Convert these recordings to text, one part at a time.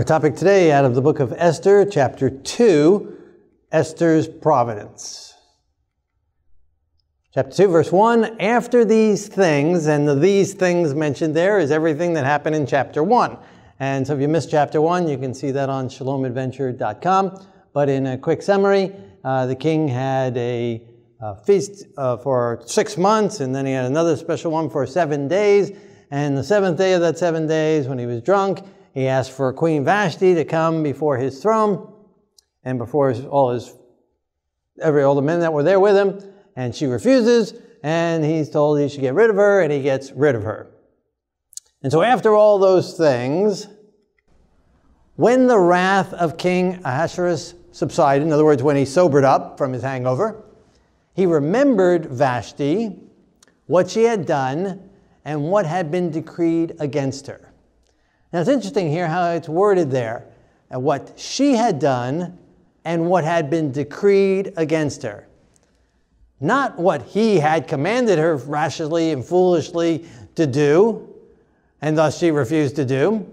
Our topic today out of the book of Esther, chapter 2, Esther's providence. Chapter 2, verse 1 After these things, and the these things mentioned there is everything that happened in chapter 1. And so if you missed chapter 1, you can see that on shalomadventure.com. But in a quick summary, uh, the king had a, a feast uh, for six months, and then he had another special one for seven days. And the seventh day of that seven days, when he was drunk, he asked for Queen Vashti to come before his throne and before his, all his every all the men that were there with him, and she refuses, and he's told he should get rid of her, and he gets rid of her. And so after all those things, when the wrath of King Ahasuerus subsided, in other words, when he sobered up from his hangover, he remembered Vashti, what she had done, and what had been decreed against her. Now it's interesting here how it's worded there. Uh, what she had done and what had been decreed against her. Not what he had commanded her rashly and foolishly to do, and thus she refused to do.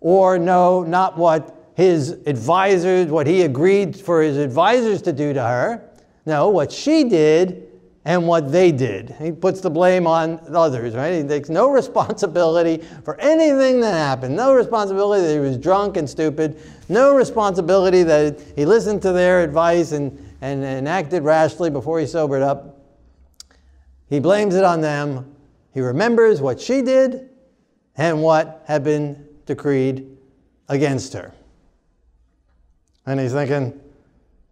Or no, not what his advisors, what he agreed for his advisors to do to her. No, what she did and what they did. He puts the blame on others, right? He takes no responsibility for anything that happened. No responsibility that he was drunk and stupid. No responsibility that he listened to their advice and, and, and acted rashly before he sobered up. He blames it on them. He remembers what she did and what had been decreed against her. And he's thinking,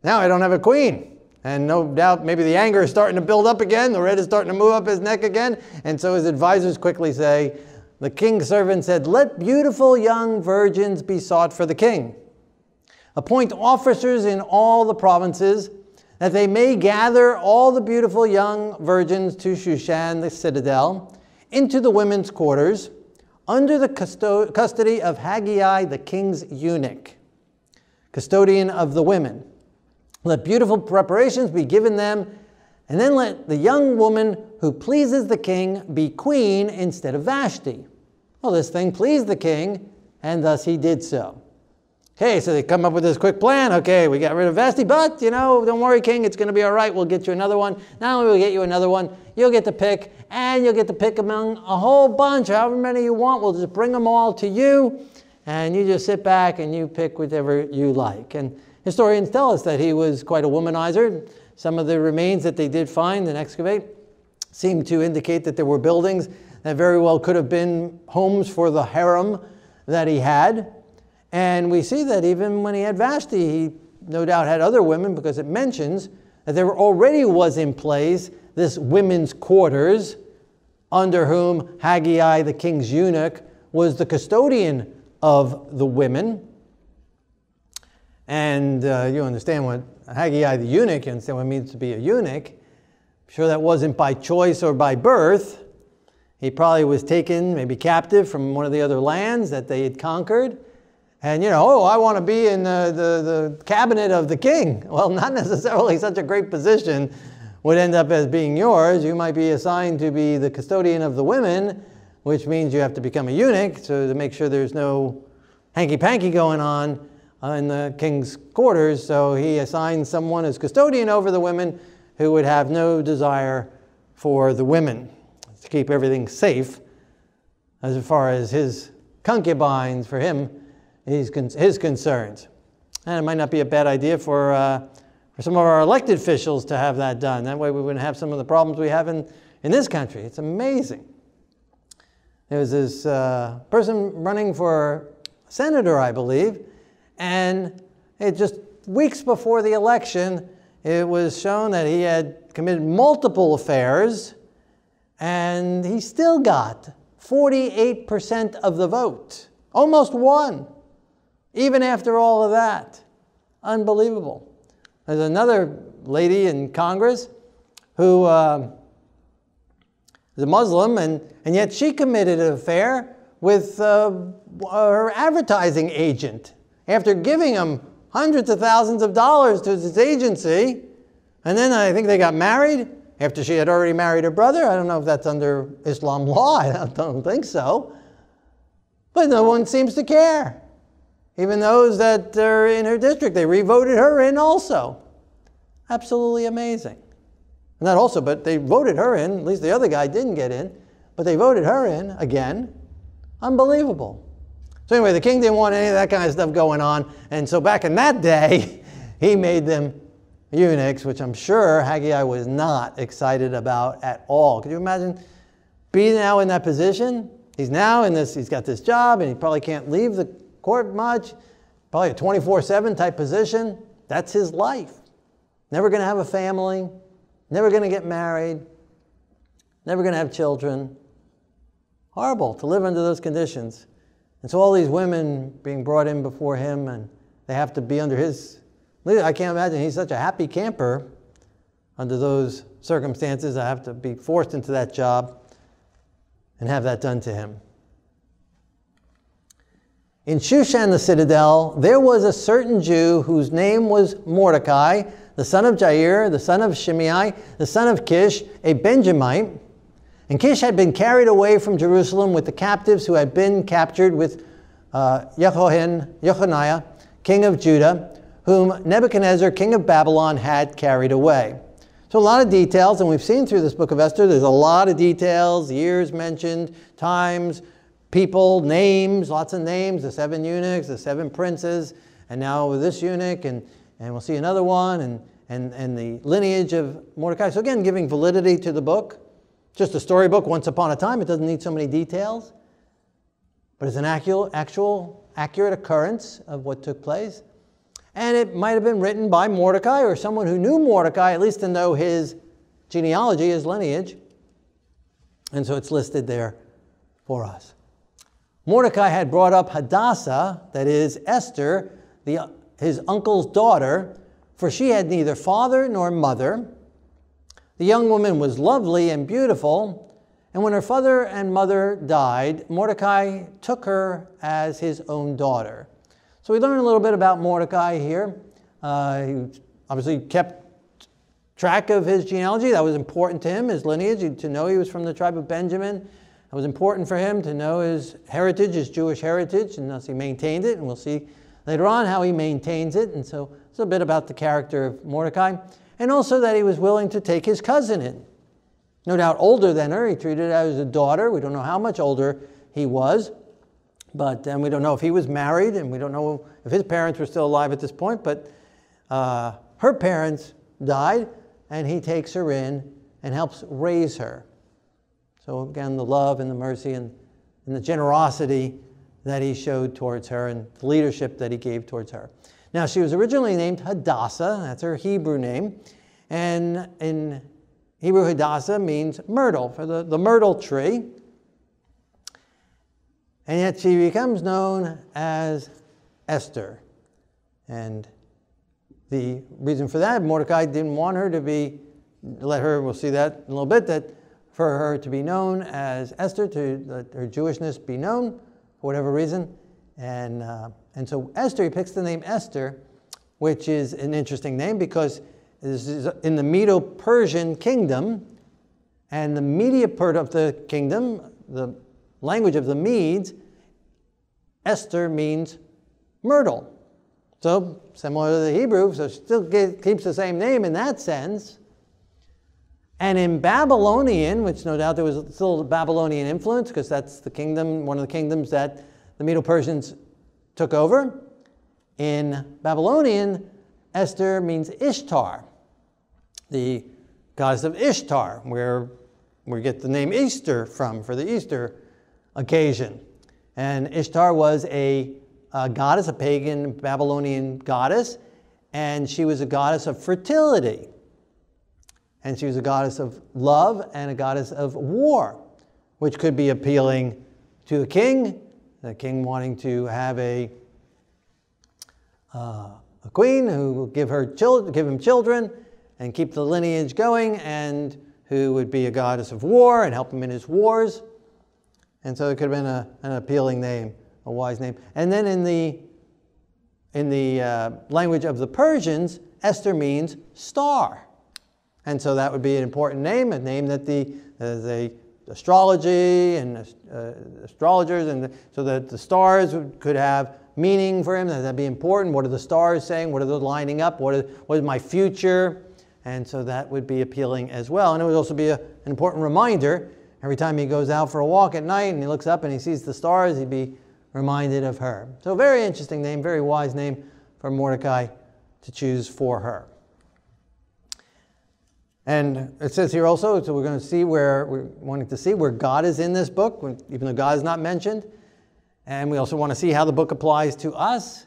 now I don't have a queen. And no doubt, maybe the anger is starting to build up again. The red is starting to move up his neck again. And so his advisors quickly say, The king's servant said, Let beautiful young virgins be sought for the king. Appoint officers in all the provinces, that they may gather all the beautiful young virgins to Shushan, the citadel, into the women's quarters, under the custody of Hegai, the king's eunuch, custodian of the women. Let beautiful preparations be given them, and then let the young woman who pleases the king be queen instead of Vashti. Well, this thing pleased the king, and thus he did so. Okay, so they come up with this quick plan. Okay, we got rid of Vashti, but you know, don't worry, king, it's going to be all right. We'll get you another one. Not only will we get you another one, you'll get to pick, and you'll get to pick among a whole bunch, however many you want. We'll just bring them all to you, and you just sit back and you pick whatever you like. And Historians tell us that he was quite a womanizer. Some of the remains that they did find and excavate seem to indicate that there were buildings that very well could have been homes for the harem that he had. And we see that even when he had Vashti, he no doubt had other women because it mentions that there already was in place this women's quarters under whom Hegai, the king's eunuch, was the custodian of the women. And uh, you understand what Hegai the eunuch, you understand what it means to be a eunuch. I'm sure that wasn't by choice or by birth. He probably was taken, maybe captive from one of the other lands that they had conquered. And, you know, oh, I want to be in the, the, the cabinet of the king. Well, not necessarily such a great position would end up as being yours. You might be assigned to be the custodian of the women, which means you have to become a eunuch so to make sure there's no hanky panky going on in the king's quarters, so he assigned someone as custodian over the women who would have no desire for the women to keep everything safe as far as his concubines for him, his, his concerns. And it might not be a bad idea for, uh, for some of our elected officials to have that done. That way we wouldn't have some of the problems we have in, in this country. It's amazing. There was this uh, person running for senator, I believe, and it just weeks before the election, it was shown that he had committed multiple affairs, and he still got 48% of the vote, almost won, even after all of that. Unbelievable. There's another lady in Congress who uh, is a Muslim, and, and yet she committed an affair with uh, her advertising agent after giving him hundreds of thousands of dollars to his agency. And then I think they got married after she had already married her brother. I don't know if that's under Islam law. I don't think so. But no one seems to care. Even those that are in her district, they revoted her in also. Absolutely amazing. Not also, but they voted her in. At least the other guy didn't get in, but they voted her in again. Unbelievable. So, anyway, the king didn't want any of that kind of stuff going on. And so, back in that day, he made them eunuchs, which I'm sure Hegai was not excited about at all. Could you imagine being now in that position? He's now in this, he's got this job, and he probably can't leave the court much. Probably a 24 7 type position. That's his life. Never going to have a family, never going to get married, never going to have children. Horrible to live under those conditions. And so all these women being brought in before him, and they have to be under his. I can't imagine he's such a happy camper under those circumstances. I have to be forced into that job and have that done to him. In Shushan the citadel, there was a certain Jew whose name was Mordecai, the son of Jair, the son of Shimei, the son of Kish, a Benjamite. And Kish had been carried away from Jerusalem with the captives who had been captured with uh, Jeconiah, king of Judah, whom Nebuchadnezzar, king of Babylon, had carried away. So, a lot of details, and we've seen through this book of Esther, there's a lot of details, years mentioned, times, people, names, lots of names, the seven eunuchs, the seven princes, and now with this eunuch, and, and we'll see another one, and, and, and the lineage of Mordecai. So, again, giving validity to the book. Just a storybook once upon a time, it doesn't need so many details, but it's an actual, actual accurate occurrence of what took place. And it might have been written by Mordecai or someone who knew Mordecai, at least to know his genealogy, his lineage. And so it's listed there for us. Mordecai had brought up Hadassah, that is Esther, the, his uncle's daughter, for she had neither father nor mother. The young woman was lovely and beautiful, and when her father and mother died, Mordecai took her as his own daughter. So we learn a little bit about Mordecai here. Uh, he obviously kept track of his genealogy. That was important to him, his lineage, to know he was from the tribe of Benjamin. It was important for him to know his heritage, his Jewish heritage, and thus he maintained it. And we'll see later on how he maintains it. And so it's a bit about the character of Mordecai. And also that he was willing to take his cousin in. No doubt older than her. He treated her as a daughter. We don't know how much older he was. But and we don't know if he was married, and we don't know if his parents were still alive at this point. But uh, her parents died, and he takes her in and helps raise her. So again, the love and the mercy and, and the generosity that he showed towards her and the leadership that he gave towards her. Now, she was originally named Hadassah, that's her Hebrew name. And in Hebrew, Hadassah means myrtle, for the, the myrtle tree. And yet she becomes known as Esther. And the reason for that, Mordecai didn't want her to be, let her, we'll see that in a little bit, that for her to be known as Esther, to let her Jewishness be known for whatever reason. And, uh, and so Esther, he picks the name Esther, which is an interesting name because this is in the Medo Persian kingdom. And the media part of the kingdom, the language of the Medes, Esther means myrtle. So, similar to the Hebrew, so still keeps the same name in that sense. And in Babylonian, which no doubt there was still Babylonian influence, because that's the kingdom, one of the kingdoms that the Medo Persians took over. In Babylonian, Esther means Ishtar, the goddess of Ishtar, where we get the name Easter from for the Easter occasion. And Ishtar was a, a goddess, a pagan Babylonian goddess, and she was a goddess of fertility. And she was a goddess of love and a goddess of war, which could be appealing to a king, the king wanting to have a, uh, a queen who will give, her children, give him children and keep the lineage going, and who would be a goddess of war and help him in his wars. And so it could have been a, an appealing name, a wise name. And then in the, in the uh, language of the Persians, Esther means star. And so that would be an important name, a name that the, uh, the astrology and uh, astrologers, and the, so that the stars could have meaning for him? That'd be important? What are the stars saying? What are they lining up? What, are, what is my future? And so that would be appealing as well. And it would also be a, an important reminder every time he goes out for a walk at night and he looks up and he sees the stars, he'd be reminded of her. So, very interesting name, very wise name for Mordecai to choose for her. And it says here also, so we're going to see where we're wanting to see where God is in this book, even though God is not mentioned. And we also want to see how the book applies to us.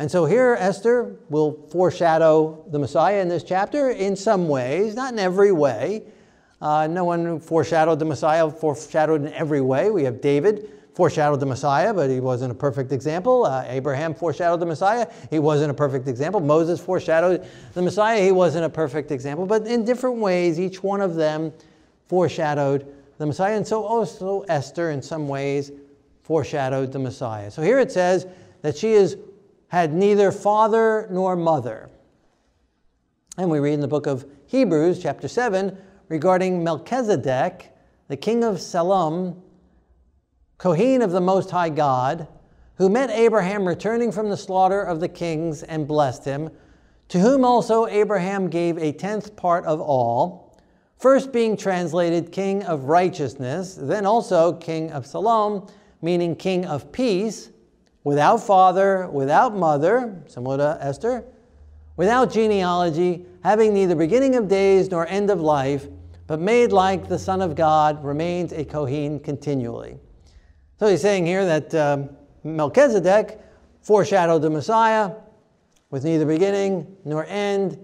And so here, Esther will foreshadow the Messiah in this chapter in some ways, not in every way. Uh, no one foreshadowed the Messiah foreshadowed in every way. We have David foreshadowed the Messiah, but he wasn't a perfect example. Uh, Abraham foreshadowed the Messiah. He wasn't a perfect example. Moses foreshadowed the Messiah. He wasn't a perfect example. But in different ways, each one of them foreshadowed the Messiah. And so also Esther, in some ways, foreshadowed the Messiah. So here it says that she is, had neither father nor mother. And we read in the book of Hebrews, chapter 7, regarding Melchizedek, the king of Salem, Kohen of the Most High God, who met Abraham returning from the slaughter of the kings and blessed him, to whom also Abraham gave a tenth part of all, first being translated King of Righteousness, then also King of Salem, meaning King of Peace, without father, without mother, similar to Esther, without genealogy, having neither beginning of days nor end of life, but made like the Son of God, remains a Kohen continually. So he's saying here that um, Melchizedek foreshadowed the Messiah with neither beginning nor end,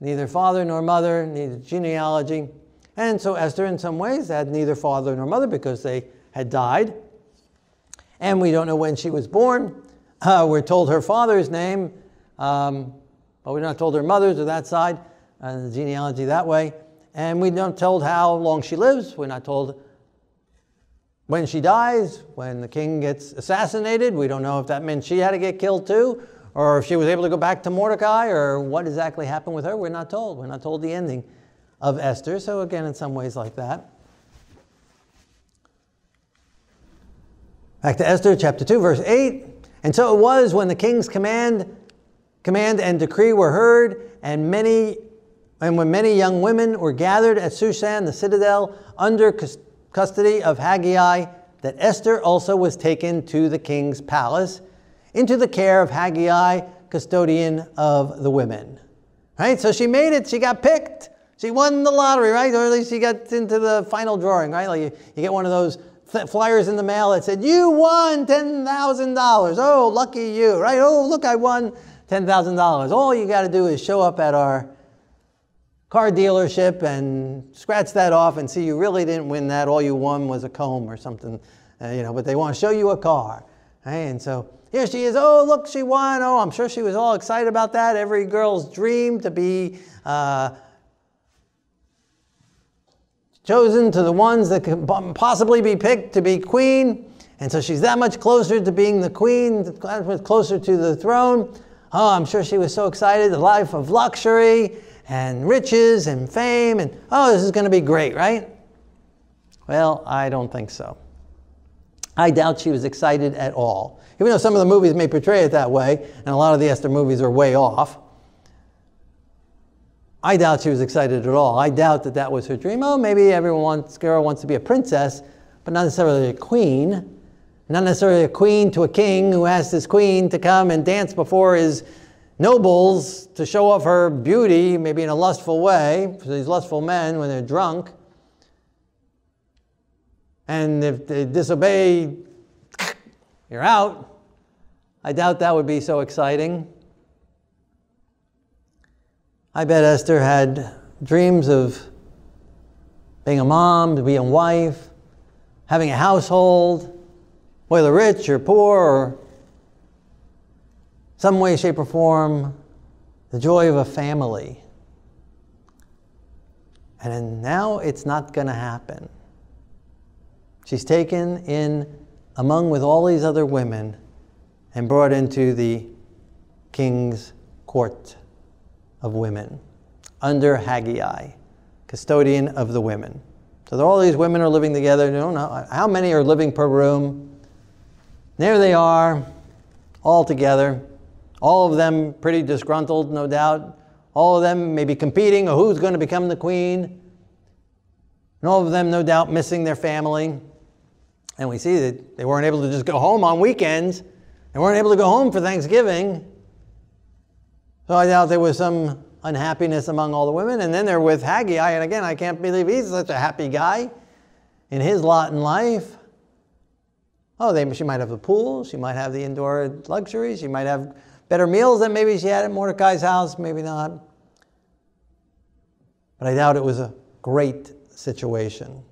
neither father nor mother, neither genealogy. And so Esther, in some ways, had neither father nor mother because they had died. And we don't know when she was born. Uh, we're told her father's name, um, but we're not told her mother's or that side, uh, the genealogy that way. And we're not told how long she lives. We're not told when she dies, when the king gets assassinated, we don't know if that meant she had to get killed too, or if she was able to go back to Mordecai, or what exactly happened with her. We're not told. We're not told the ending of Esther. So, again, in some ways, like that. Back to Esther chapter 2, verse 8. And so it was when the king's command, command and decree were heard, and many and when many young women were gathered at Shushan, the citadel, under custody of Hegai that Esther also was taken to the king's palace into the care of Hegai, custodian of the women. Right? So she made it, she got picked. She won the lottery, right? Or at least she got into the final drawing, right? Like you, you get one of those flyers in the mail that said, You won $10,000. Oh, lucky you, right? Oh, look, I won $10,000. All you got to do is show up at our car dealership and scratch that off and see you really didn't win that. All you won was a comb or something, uh, you know, but they want to show you a car. Right? And so here she is. Oh, look, she won. Oh, I'm sure she was all excited about that. Every girl's dream to be uh, chosen to the ones that could possibly be picked to be queen. And so she's that much closer to being the queen, closer to the throne. Oh, I'm sure she was so excited. The life of luxury and riches and fame and oh, this is going to be great, right? Well, I don't think so. I doubt she was excited at all. Even though some of the movies may portray it that way, and a lot of the Esther movies are way off, I doubt she was excited at all. I doubt that that was her dream. Oh, maybe everyone wants, girl wants to be a princess, but not necessarily a queen. Not necessarily a queen to a king who asked his queen to come and dance before his nobles to show off her beauty, maybe in a lustful way, for these lustful men when they're drunk. And if they disobey, you're out. I doubt that would be so exciting. I bet Esther had dreams of being a mom, being a wife, having a household, whether rich or poor or some way, shape, or form, the joy of a family. And now it's not going to happen. She's taken in among with all these other women and brought into the king's court of women under Hegai, custodian of the women. So all these women are living together. You don't know how many are living per room. There they are, all together, all of them pretty disgruntled, no doubt. All of them maybe competing or who's going to become the queen. And all of them, no doubt, missing their family. And we see that they weren't able to just go home on weekends. They weren't able to go home for Thanksgiving. So I doubt there was some unhappiness among all the women. And then they're with Hegai. And again, I can't believe he's such a happy guy in his lot in life. Oh, they, she might have a pool. She might have the indoor luxuries. She might have better meals than maybe she had at Mordecai's house. Maybe not. But I doubt it was a great situation.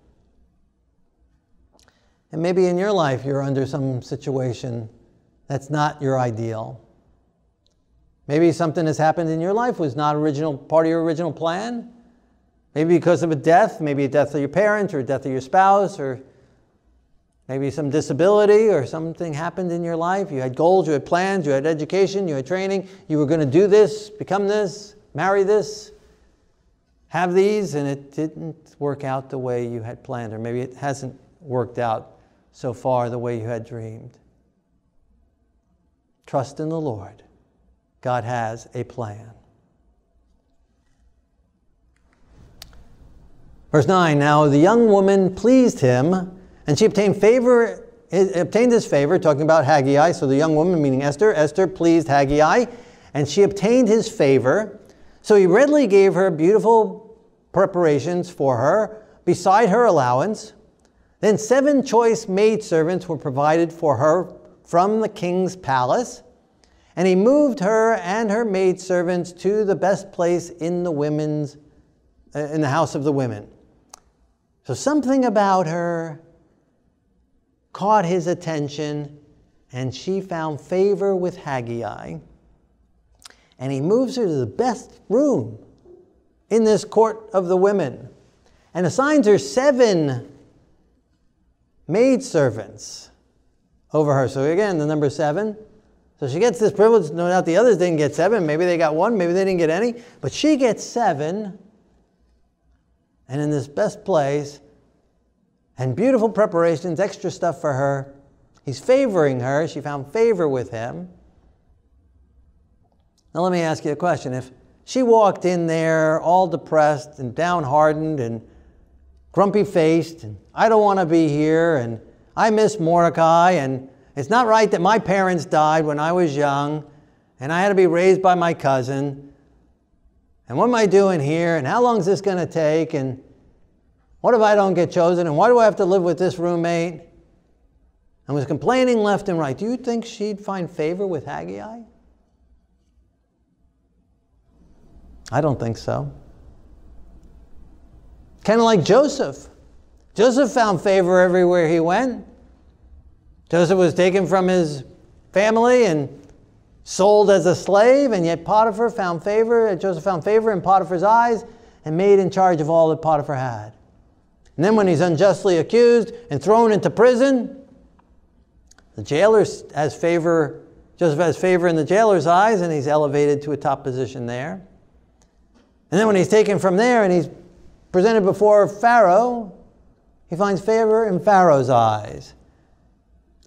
And maybe in your life you're under some situation that's not your ideal. Maybe something has happened in your life was not original part of your original plan. Maybe because of a death, maybe a death of your parent or a death of your spouse or maybe some disability or something happened in your life. You had goals, you had plans, you had education, you had training. You were going to do this, become this, marry this, have these, and it didn't work out the way you had planned, or maybe it hasn't worked out so far the way you had dreamed. Trust in the Lord. God has a plan. Verse 9 Now the young woman pleased him, and she obtained favor, obtained his favor, talking about Hegai. So the young woman, meaning Esther, Esther pleased Hegai, and she obtained his favor. So he readily gave her beautiful preparations for her, beside her allowance. Then seven choice maidservants were provided for her from the king's palace. And he moved her and her maidservants to the best place in the women's uh, in the house of the women. So something about her caught his attention, and she found favor with Hegai. And he moves her to the best room in this court of the women and assigns her seven maidservants over her. So again, the number seven. So she gets this privilege. No doubt the others didn't get seven. Maybe they got one. Maybe they didn't get any. But she gets seven. And in this best place, and beautiful preparations, extra stuff for her. He's favoring her. She found favor with him. Now, let me ask you a question. If she walked in there all depressed and downhearted and grumpy faced, and I don't want to be here, and I miss Mordecai, and it's not right that my parents died when I was young, and I had to be raised by my cousin, and what am I doing here, and how long is this going to take, and what if I don't get chosen? And why do I have to live with this roommate? And was complaining left and right. Do you think she'd find favor with Hegai? I don't think so. Kind of like Joseph. Joseph found favor everywhere he went. Joseph was taken from his family and sold as a slave, and yet Potiphar found favor. Joseph found favor in Potiphar's eyes and made in charge of all that Potiphar had. And then when he's unjustly accused and thrown into prison, the jailer has favor, Joseph has favor in the jailer's eyes, and he's elevated to a top position there. And then when he's taken from there and he's presented before Pharaoh, he finds favor in Pharaoh's eyes.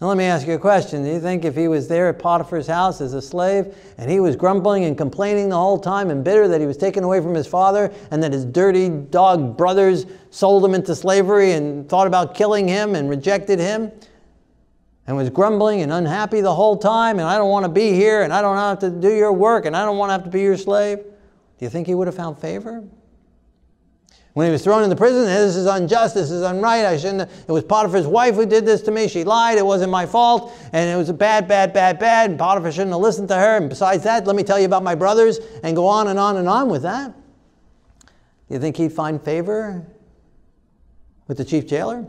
Now, let me ask you a question. Do you think if he was there at Potiphar's house as a slave and he was grumbling and complaining the whole time and bitter that he was taken away from his father and that his dirty dog brothers sold him into slavery and thought about killing him and rejected him and was grumbling and unhappy the whole time and I don't want to be here and I don't have to do your work and I don't want to have to be your slave? Do you think he would have found favor? When he was thrown into prison, this is unjust, this is unright, I shouldn't, it was Potiphar's wife who did this to me, she lied, it wasn't my fault, and it was a bad, bad, bad, bad, and Potiphar shouldn't have listened to her, and besides that, let me tell you about my brothers, and go on and on and on with that. You think he'd find favor with the chief jailer?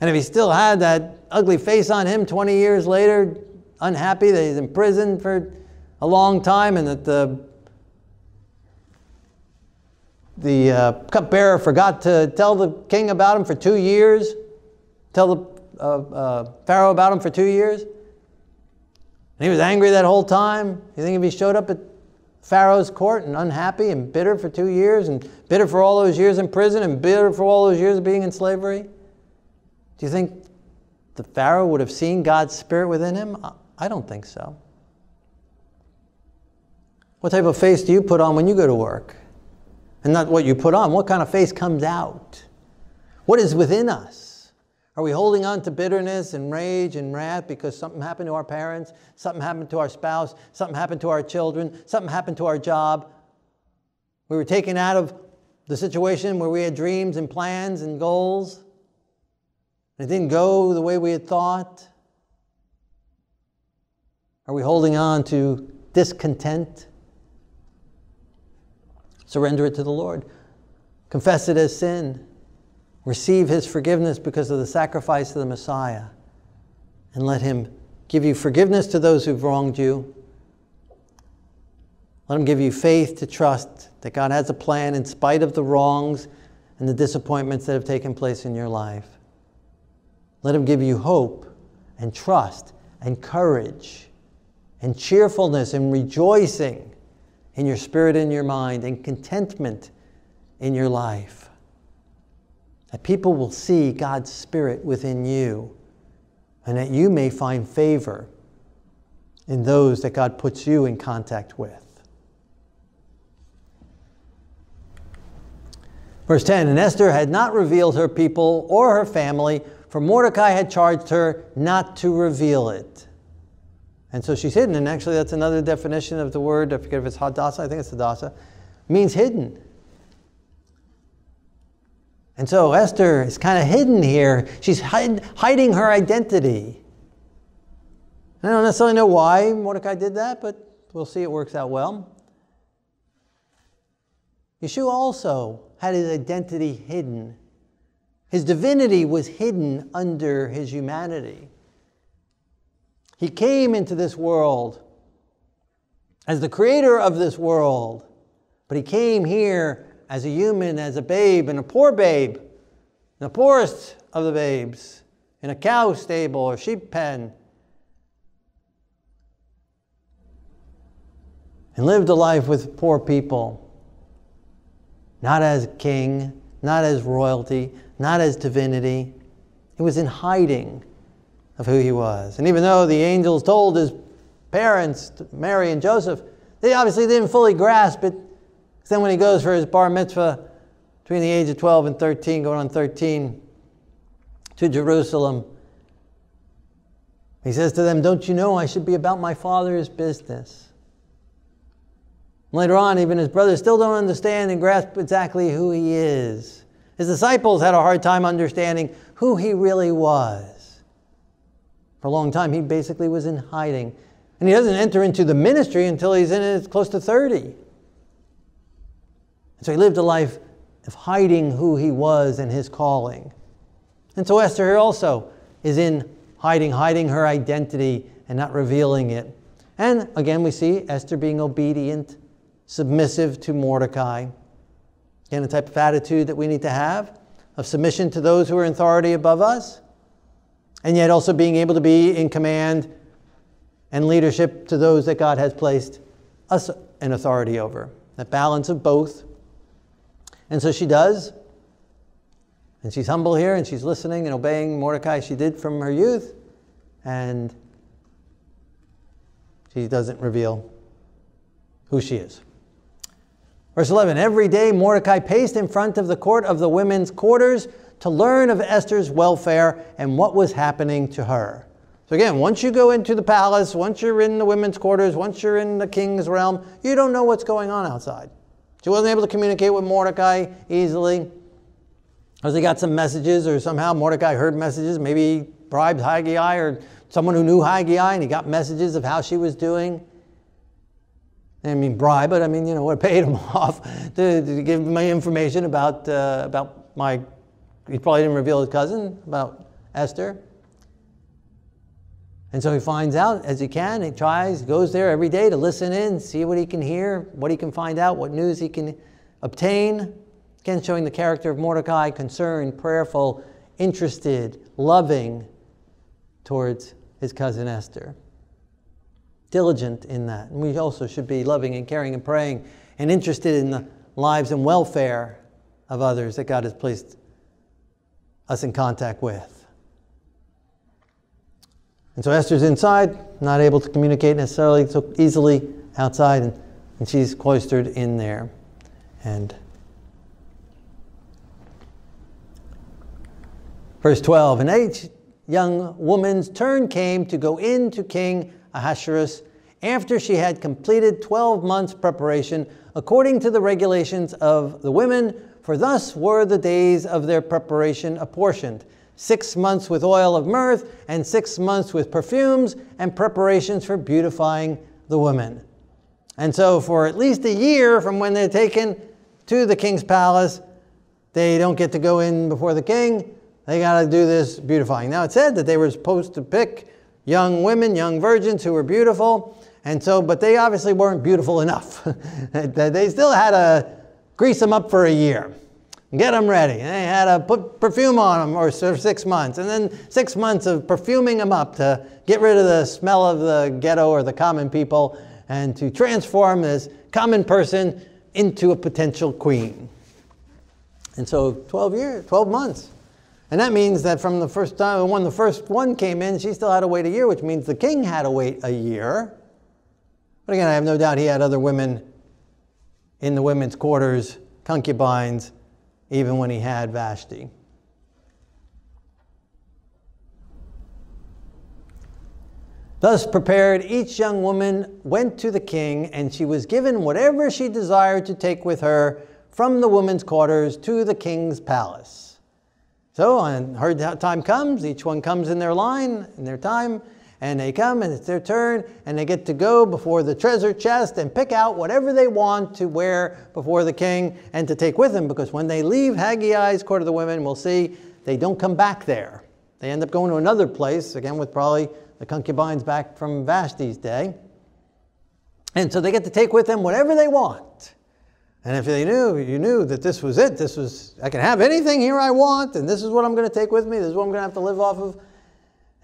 And if he still had that ugly face on him 20 years later, unhappy that he's in prison for a long time and that the the uh, cupbearer forgot to tell the king about him for two years, tell the uh, uh, Pharaoh about him for two years. And he was angry that whole time. You think if he showed up at Pharaoh's court and unhappy and bitter for two years and bitter for all those years in prison and bitter for all those years of being in slavery? Do you think the Pharaoh would have seen God's spirit within him? I don't think so. What type of face do you put on when you go to work? And not what you put on, what kind of face comes out? What is within us? Are we holding on to bitterness and rage and wrath because something happened to our parents, something happened to our spouse, something happened to our children, something happened to our job? We were taken out of the situation where we had dreams and plans and goals. It didn't go the way we had thought. Are we holding on to discontent? Surrender it to the Lord. Confess it as sin. Receive His forgiveness because of the sacrifice of the Messiah. And let Him give you forgiveness to those who've wronged you. Let Him give you faith to trust that God has a plan in spite of the wrongs and the disappointments that have taken place in your life. Let Him give you hope and trust and courage and cheerfulness and rejoicing in your spirit and your mind and contentment in your life. That people will see God's Spirit within you and that you may find favor in those that God puts you in contact with. Verse 10 And Esther had not revealed her people or her family, for Mordecai had charged her not to reveal it. And so she's hidden. And actually, that's another definition of the word. I forget if it's hadassah, I think it's hadassah, means hidden. And so Esther is kind of hidden here. She's hide, hiding her identity. I don't necessarily know why Mordecai did that, but we'll see it works out well. Yeshua also had his identity hidden. His divinity was hidden under his humanity. He came into this world as the creator of this world, but he came here as a human, as a babe, and a poor babe, the poorest of the babes, in a cow stable or sheep pen, and lived a life with poor people, not as king, not as royalty, not as divinity. He was in hiding of who he was. And even though the angels told his parents, Mary and Joseph, they obviously didn't fully grasp it. Then when he goes for his bar mitzvah between the age of 12 and 13, going on 13, to Jerusalem, he says to them, Don't you know I should be about my father's business? Later on, even his brothers still don't understand and grasp exactly who he is. His disciples had a hard time understanding who he really was. For a long time, he basically was in hiding. And he doesn't enter into the ministry until he's in it close to 30. And so he lived a life of hiding who he was and his calling. And so Esther here also is in hiding, hiding her identity and not revealing it. And again, we see Esther being obedient, submissive to Mordecai. Again, the type of attitude that we need to have of submission to those who are in authority above us and yet also being able to be in command and leadership to those that God has placed us in authority over. That balance of both. And so she does. And she's humble here and she's listening and obeying Mordecai she did from her youth. And she doesn't reveal who she is. Verse 11 Every day Mordecai paced in front of the court of the women's quarters to learn of Esther's welfare and what was happening to her. So again, once you go into the palace, once you're in the women's quarters, once you're in the king's realm, you don't know what's going on outside. She wasn't able to communicate with Mordecai easily. Because he got some messages, or somehow Mordecai heard messages, maybe he bribed Hegai or someone who knew Hegai, and he got messages of how she was doing. I mean, bribe, but I mean, you know, what paid him off to, to give me information about, uh, about my he probably didn't reveal his cousin about Esther. And so he finds out as he can, he tries, goes there every day to listen in, see what he can hear, what he can find out, what news he can obtain. Again, showing the character of Mordecai concerned, prayerful, interested, loving towards his cousin Esther. Diligent in that. And we also should be loving and caring and praying and interested in the lives and welfare of others that God has placed us in contact with. And so Esther's inside, not able to communicate necessarily so easily outside, and, and she's cloistered in there. And verse 12, and each young woman's turn came to go in to King Ahasuerus after she had completed 12 months' preparation according to the regulations of the women, for thus were the days of their preparation apportioned six months with oil of myrrh, and six months with perfumes and preparations for beautifying the women. And so, for at least a year from when they're taken to the king's palace, they don't get to go in before the king. They got to do this beautifying. Now, it said that they were supposed to pick young women, young virgins who were beautiful. And so, but they obviously weren't beautiful enough. they still had to grease them up for a year, get them ready. They had to put perfume on them or for six months, and then six months of perfuming them up to get rid of the smell of the ghetto or the common people and to transform this common person into a potential queen. And so 12 years, 12 months. And that means that from the first time when the first one came in, she still had to wait a year, which means the king had to wait a year. But again, I have no doubt he had other women in the women's quarters, concubines, even when he had Vashti. Thus prepared, each young woman went to the king, and she was given whatever she desired to take with her from the women's quarters to the king's palace. So, when her time comes, each one comes in their line, in their time, and they come and it's their turn and they get to go before the treasure chest and pick out whatever they want to wear before the king and to take with them because when they leave Hegai's court of the women, we'll see they don't come back there. They end up going to another place, again with probably the concubines back from Vashti's day. And so they get to take with them whatever they want. And if they knew, you knew that this was it, this was, I can have anything here I want, and this is what I'm going to take with me, this is what I'm going to have to live off of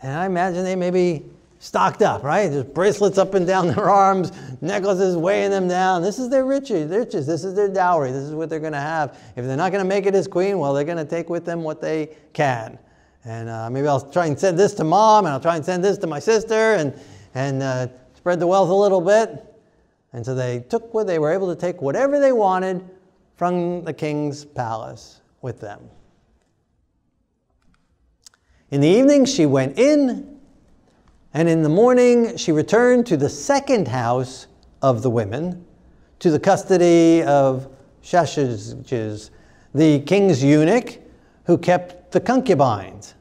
and I imagine they may be stocked up, right? There's bracelets up and down their arms, necklaces weighing them down. This is their riches, riches. This is their dowry. This is what they're going to have. If they're not going to make it as queen, well, they're going to take with them what they can. And uh, maybe I'll try and send this to mom, and I'll try and send this to my sister, and, and uh, spread the wealth a little bit. And so they took what they were able to take whatever they wanted from the king's palace with them. In the evening, she went in, and in the morning, she returned to the second house of the women, to the custody of Shaashgaz, the king's eunuch, who kept the concubines.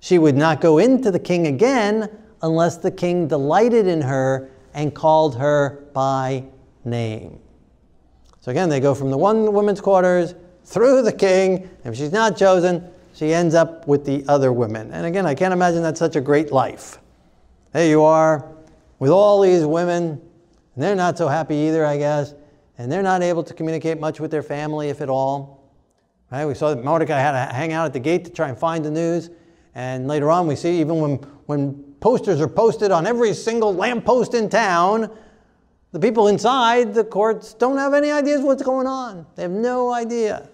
She would not go into the king again unless the king delighted in her and called her by name. So again, they go from the one woman's quarters through the king. And if she's not chosen, she ends up with the other women. And again, I can't imagine that's such a great life. There you are with all these women, and they're not so happy either, I guess, and they're not able to communicate much with their family, if at all. Right? We saw that Mordecai had to hang out at the gate to try and find the news. And later on, we see even when, when posters are posted on every single lamppost in town, the people inside the courts don't have any ideas what's going on. They have no idea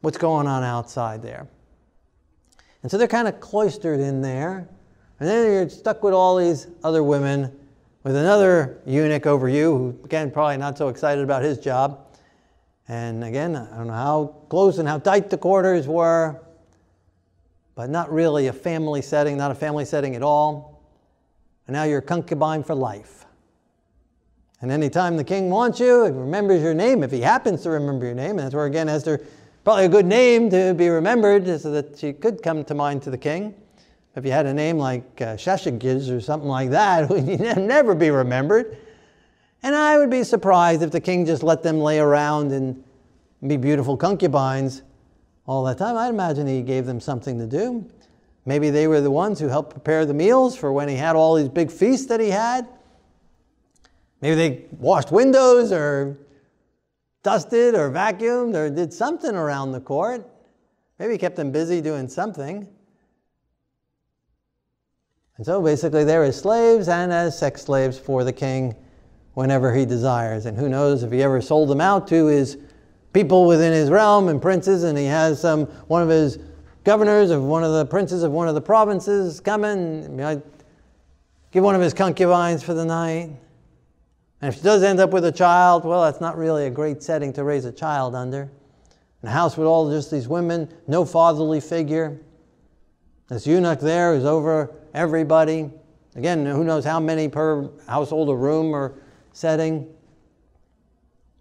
what's going on outside there. And so they're kind of cloistered in there. And then you're stuck with all these other women, with another eunuch over you, who, again, probably not so excited about his job. And again, I don't know how close and how tight the quarters were, but not really a family setting, not a family setting at all. And now you're a concubine for life. And anytime the king wants you, he remembers your name, if he happens to remember your name, and that's where again Esther Probably a good name to be remembered so that she could come to mind to the king. If you had a name like uh, Shashagiz or something like that, you'd never be remembered. And I would be surprised if the king just let them lay around and be beautiful concubines all that time. I'd imagine he gave them something to do. Maybe they were the ones who helped prepare the meals for when he had all these big feasts that he had. Maybe they washed windows or dusted or vacuumed or did something around the court. Maybe kept them busy doing something. And so basically, they're as slaves and as sex slaves for the king whenever he desires. And who knows if he ever sold them out to his people within his realm and princes, and he has some one of his governors of one of the princes of one of the provinces coming. give one of his concubines for the night. And if she does end up with a child, well, that's not really a great setting to raise a child under. In a house with all just these women, no fatherly figure. This eunuch there is over everybody. Again, who knows how many per household or room or setting.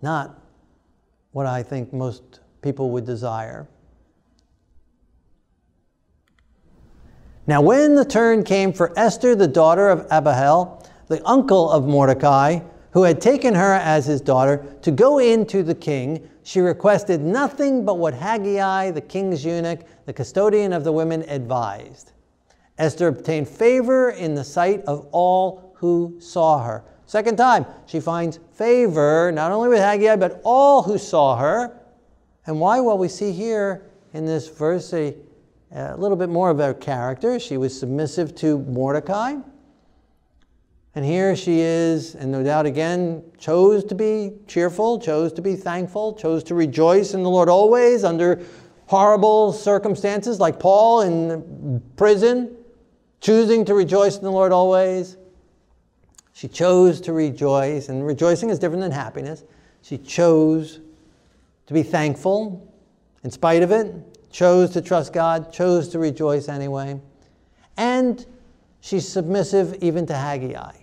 Not what I think most people would desire. Now, when the turn came for Esther, the daughter of Abihail, the uncle of Mordecai, who had taken her as his daughter, to go in to the king, she requested nothing but what Hegai, the king's eunuch, the custodian of the women, advised. Esther obtained favor in the sight of all who saw her. Second time, she finds favor not only with Hegai, but all who saw her. And why? Well, we see here in this verse a, a little bit more of her character. She was submissive to Mordecai. And here she is, and no doubt again, chose to be cheerful, chose to be thankful, chose to rejoice in the Lord always under horrible circumstances, like Paul in prison, choosing to rejoice in the Lord always. She chose to rejoice, and rejoicing is different than happiness. She chose to be thankful in spite of it, chose to trust God, chose to rejoice anyway. And she's submissive even to Hegai.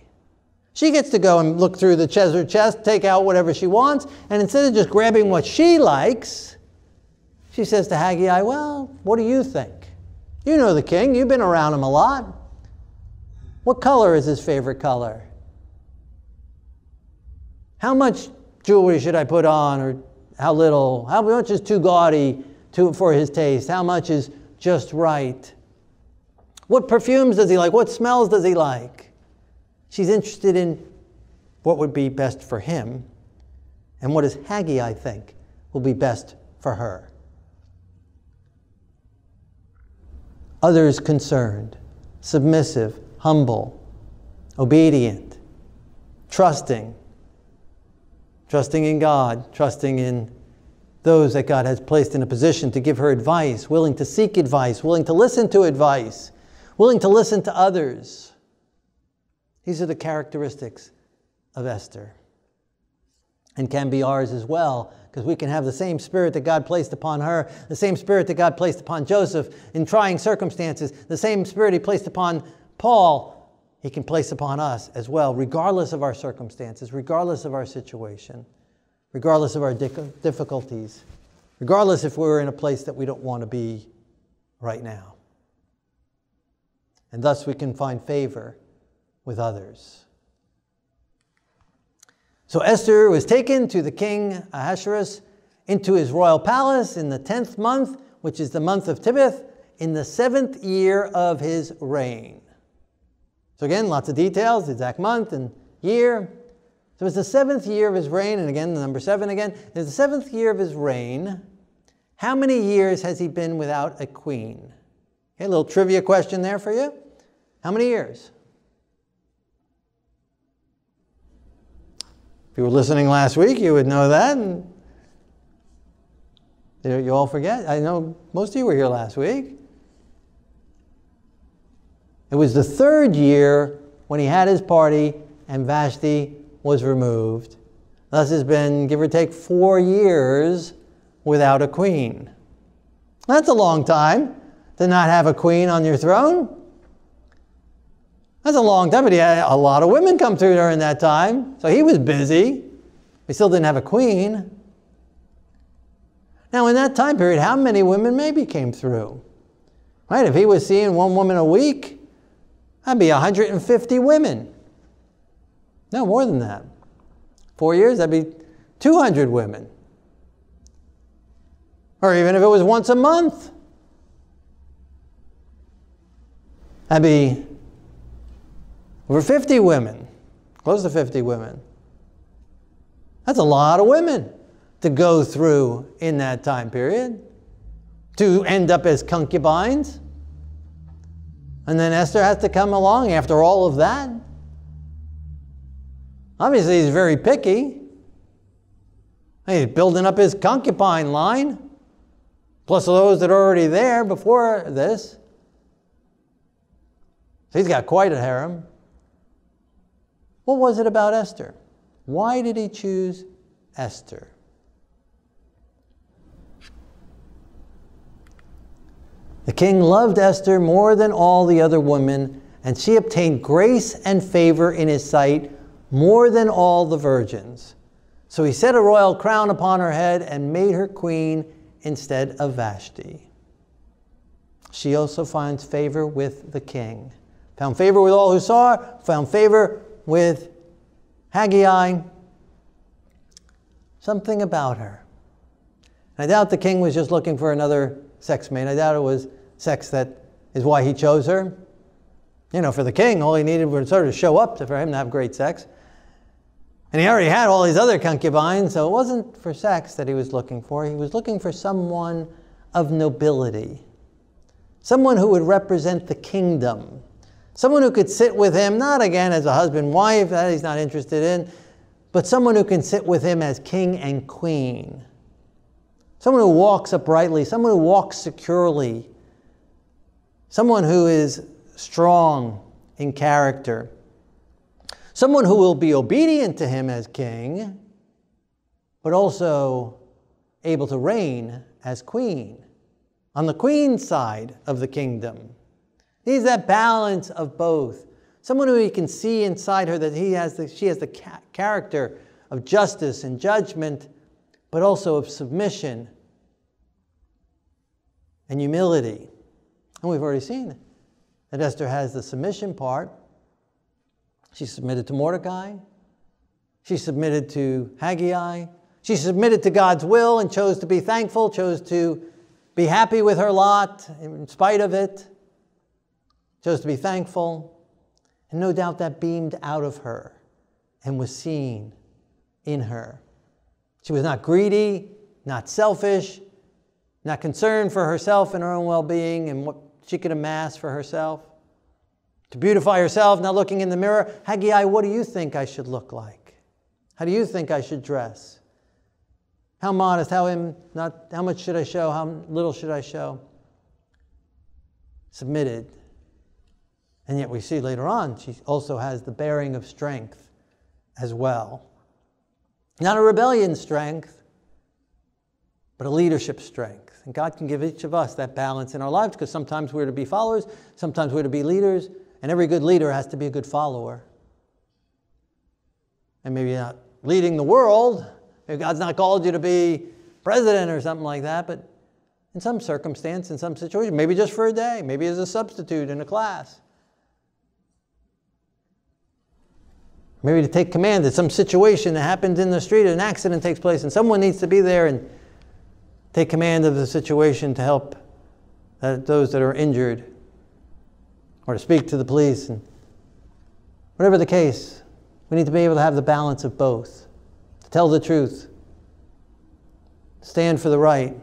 She gets to go and look through the treasure chest, take out whatever she wants, and instead of just grabbing what she likes, she says to Hegai, Well, what do you think? You know the king, you've been around him a lot. What color is his favorite color? How much jewelry should I put on, or how little? How much is too gaudy to, for his taste? How much is just right? What perfumes does he like? What smells does he like? She's interested in what would be best for him, and what does Hegai think will be best for her. Others concerned, submissive, humble, obedient, trusting, trusting in God, trusting in those that God has placed in a position to give her advice, willing to seek advice, willing to listen to advice, willing to listen to others. These are the characteristics of Esther and can be ours as well because we can have the same spirit that God placed upon her, the same spirit that God placed upon Joseph in trying circumstances, the same spirit he placed upon Paul he can place upon us as well, regardless of our circumstances, regardless of our situation, regardless of our difficulties, regardless if we're in a place that we don't want to be right now. And thus we can find favor with others. So Esther was taken to the king Ahasuerus into his royal palace in the tenth month, which is the month of Tebeth, in the seventh year of his reign. So again, lots of details, the exact month and year. So it's the seventh year of his reign, and again, the number seven again. It's the seventh year of his reign. How many years has he been without a queen? Okay, a little trivia question there for you. How many years? You were listening last week, you would know that. And you all forget. I know most of you were here last week. It was the third year when he had his party and Vashti was removed. Thus, has been, give or take, four years without a queen. That's a long time to not have a queen on your throne. That's a long time, but he had a lot of women come through during that time. So he was busy. He still didn't have a queen. Now, in that time period, how many women maybe came through? Right? If he was seeing one woman a week, That'd be 150 women. No, more than that. Four years, that'd be 200 women. Or even if it was once a month, that'd be over 50 women, close to 50 women. That's a lot of women to go through in that time period to end up as concubines. And then Esther has to come along after all of that. Obviously, he's very picky. He's building up his concubine line, plus those that are already there before this. So he's got quite a harem. What was it about Esther? Why did he choose Esther? The king loved Esther more than all the other women, and she obtained grace and favor in his sight more than all the virgins. So he set a royal crown upon her head and made her queen instead of Vashti. She also finds favor with the king. Found favor with all who saw her, found favor with Hegai. Something about her. I doubt the king was just looking for another sex mate. I doubt it was sex that is why he chose her. You know, for the king, all he needed was sort of show up for him to have great sex. And he already had all these other concubines, so it wasn't for sex that he was looking for. He was looking for someone of nobility, someone who would represent the kingdom, someone who could sit with him, not again as a husband wife, that he's not interested in, but someone who can sit with him as king and queen. Someone who walks uprightly, someone who walks securely, someone who is strong in character someone who will be obedient to him as king, but also able to reign as queen on the queen's side of the kingdom. Needs that balance of both. Someone who he can see inside her that he has the, she has the ca- character of justice and judgment, but also of submission and humility. And we've already seen that Esther has the submission part, she submitted to Mordecai. She submitted to Hegai. She submitted to God's will and chose to be thankful, chose to be happy with her lot in spite of it, chose to be thankful. And no doubt that beamed out of her and was seen in her. She was not greedy, not selfish, not concerned for herself and her own well being and what she could amass for herself to beautify herself, not looking in the mirror. Hegai, what do you think I should look like? How do you think I should dress? How modest, how, Im, not, how much should I show, how little should I show? Submitted. And yet we see later on, she also has the bearing of strength as well. Not a rebellion strength, but a leadership strength. And God can give each of us that balance in our lives because sometimes we're to be followers, sometimes we're to be leaders, and every good leader has to be a good follower. And maybe not leading the world. Maybe God's not called you to be president or something like that, but in some circumstance, in some situation, maybe just for a day, maybe as a substitute in a class. Maybe to take command of some situation that happens in the street, an accident takes place, and someone needs to be there and take command of the situation to help those that are injured or to speak to the police. And whatever the case, we need to be able to have the balance of both, to tell the truth, stand for the right,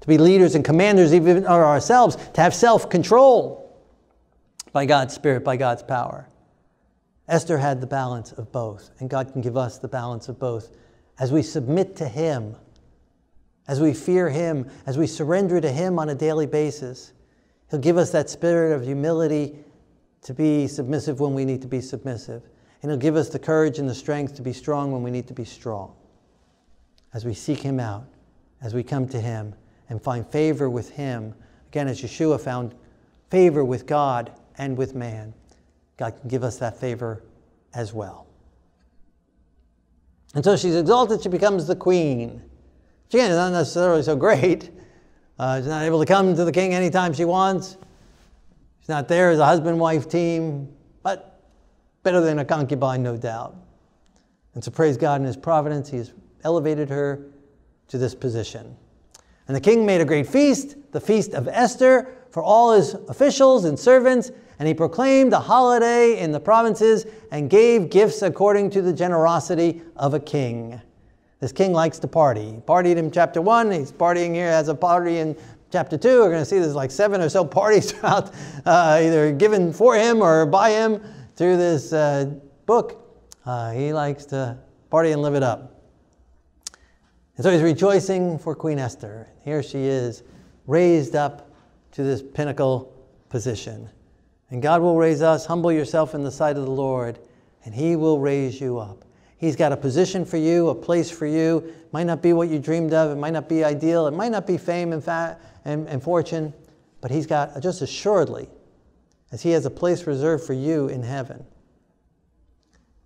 to be leaders and commanders even ourselves, to have self control by God's Spirit, by God's power. Esther had the balance of both, and God can give us the balance of both as we submit to Him, as we fear Him, as we surrender to Him on a daily basis. He'll give us that spirit of humility to be submissive when we need to be submissive. And He'll give us the courage and the strength to be strong when we need to be strong. As we seek Him out, as we come to Him and find favor with Him, again, as Yeshua found favor with God and with man, God can give us that favor as well. And so she's exalted, she becomes the queen. She is not necessarily so great, uh, she's not able to come to the king anytime she wants. She's not there as a husband wife team, but better than a concubine, no doubt. And so praise God in his providence, he has elevated her to this position. And the king made a great feast, the feast of Esther, for all his officials and servants, and he proclaimed a holiday in the provinces and gave gifts according to the generosity of a king. This king likes to party. He partied in chapter one, he's partying here as a party in chapter two. We're going to see there's like seven or so parties throughout, uh, either given for him or by him through this uh, book. Uh, he likes to party and live it up. And so he's rejoicing for Queen Esther. Here she is, raised up to this pinnacle position. And God will raise us. Humble yourself in the sight of the Lord, and He will raise you up. He's got a position for you, a place for you. It might not be what you dreamed of, it might not be ideal, it might not be fame and, fa- and, and fortune, but He's got, just assuredly, as He has a place reserved for you in heaven,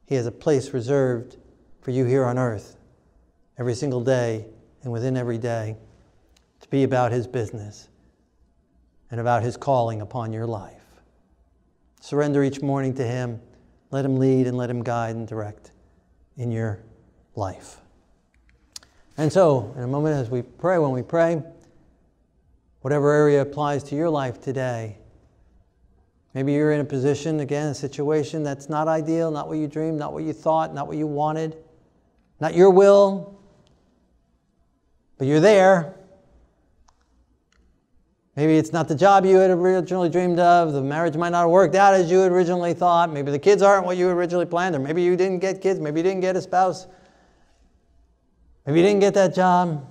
He has a place reserved for you here on earth every single day and within every day to be about His business and about His calling upon your life. Surrender each morning to Him. Let Him lead and let Him guide and direct in your life. And so, in a moment as we pray, when we pray, whatever area applies to your life today, maybe you're in a position, again, a situation that's not ideal, not what you dreamed, not what you thought, not what you wanted, not your will, but you're there. Maybe it's not the job you had originally dreamed of. The marriage might not have worked out as you originally thought. Maybe the kids aren't what you originally planned, or maybe you didn't get kids. Maybe you didn't get a spouse. Maybe you didn't get that job.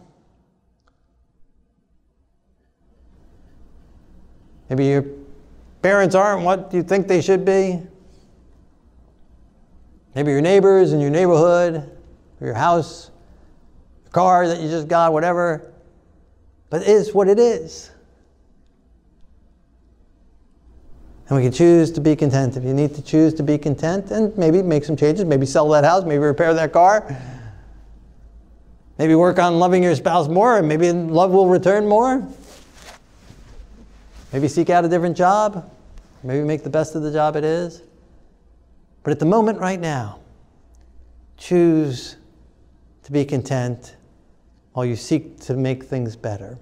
Maybe your parents aren't what you think they should be. Maybe your neighbors in your neighborhood, or your house, your car that you just got, whatever. But it is what it is. And we can choose to be content. If you need to choose to be content, and maybe make some changes, maybe sell that house, maybe repair that car, maybe work on loving your spouse more, and maybe love will return more. Maybe seek out a different job, maybe make the best of the job it is. But at the moment right now, choose to be content while you seek to make things better.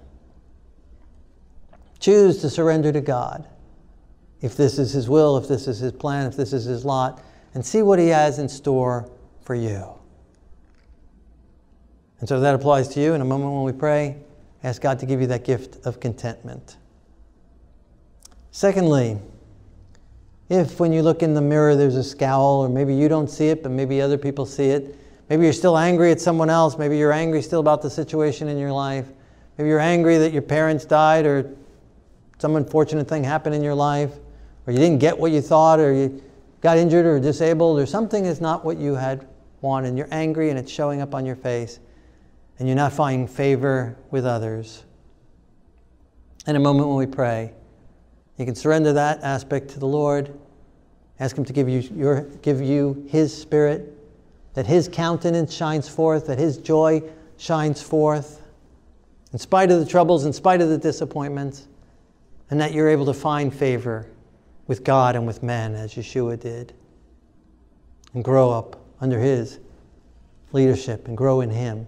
Choose to surrender to God if this is His will, if this is His plan, if this is His lot, and see what He has in store for you. And so that applies to you. In a moment when we pray, ask God to give you that gift of contentment. Secondly, if when you look in the mirror there's a scowl, or maybe you don't see it, but maybe other people see it, maybe you're still angry at someone else, maybe you're angry still about the situation in your life, maybe you're angry that your parents died or some unfortunate thing happened in your life, or you didn't get what you thought, or you got injured or disabled, or something is not what you had wanted, and you're angry and it's showing up on your face, and you're not finding favor with others. In a moment when we pray, you can surrender that aspect to the Lord. Ask Him to give you, your, give you His Spirit, that His countenance shines forth, that His joy shines forth, in spite of the troubles, in spite of the disappointments, and that you're able to find favor with God and with men as Yeshua did, and grow up under His leadership and grow in Him.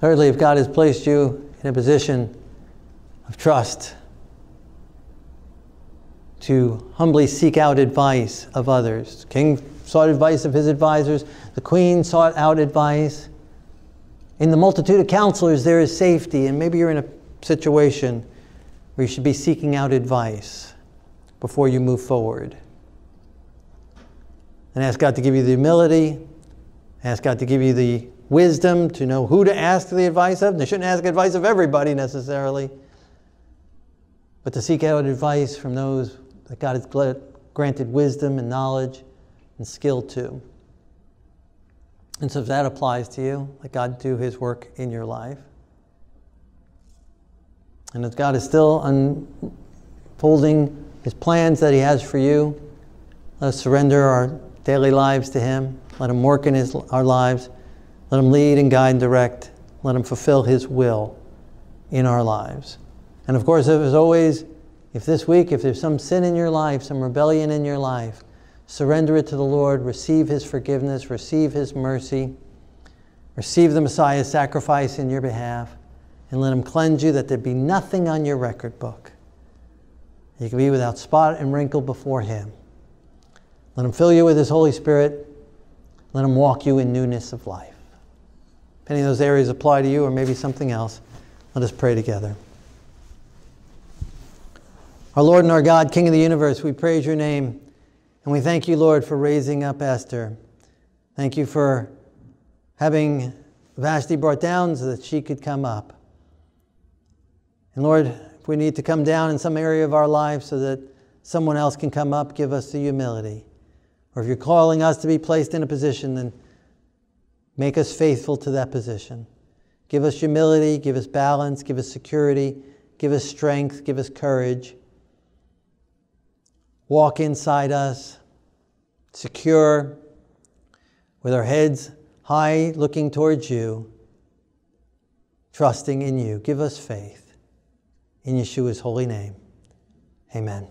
Thirdly, if God has placed you in a position of trust, to humbly seek out advice of others. The king sought advice of his advisors, the queen sought out advice. In the multitude of counselors, there is safety, and maybe you're in a situation where you should be seeking out advice before you move forward. And ask God to give you the humility, ask God to give you the wisdom to know who to ask the advice of. And They shouldn't ask advice of everybody necessarily, but to seek out advice from those that God has granted wisdom and knowledge and skill to. And so if that applies to you, let God do his work in your life. And as God is still unfolding His plans that He has for you, let us surrender our daily lives to Him. Let Him work in his, our lives. Let Him lead and guide and direct. Let Him fulfill His will in our lives. And of course, as always, if this week, if there's some sin in your life, some rebellion in your life, surrender it to the Lord, receive His forgiveness, receive His mercy, receive the Messiah's sacrifice in your behalf and let him cleanse you that there be nothing on your record book. You can be without spot and wrinkle before him. Let him fill you with his Holy Spirit. Let him walk you in newness of life. If any of those areas apply to you or maybe something else, let us pray together. Our Lord and our God, King of the universe, we praise your name. And we thank you, Lord, for raising up Esther. Thank you for having Vashti brought down so that she could come up. And Lord, if we need to come down in some area of our lives so that someone else can come up, give us the humility. Or if you're calling us to be placed in a position, then make us faithful to that position. Give us humility, give us balance, give us security, give us strength, give us courage. Walk inside us, secure, with our heads high, looking towards you, trusting in you. Give us faith. In Yeshua's holy name, amen.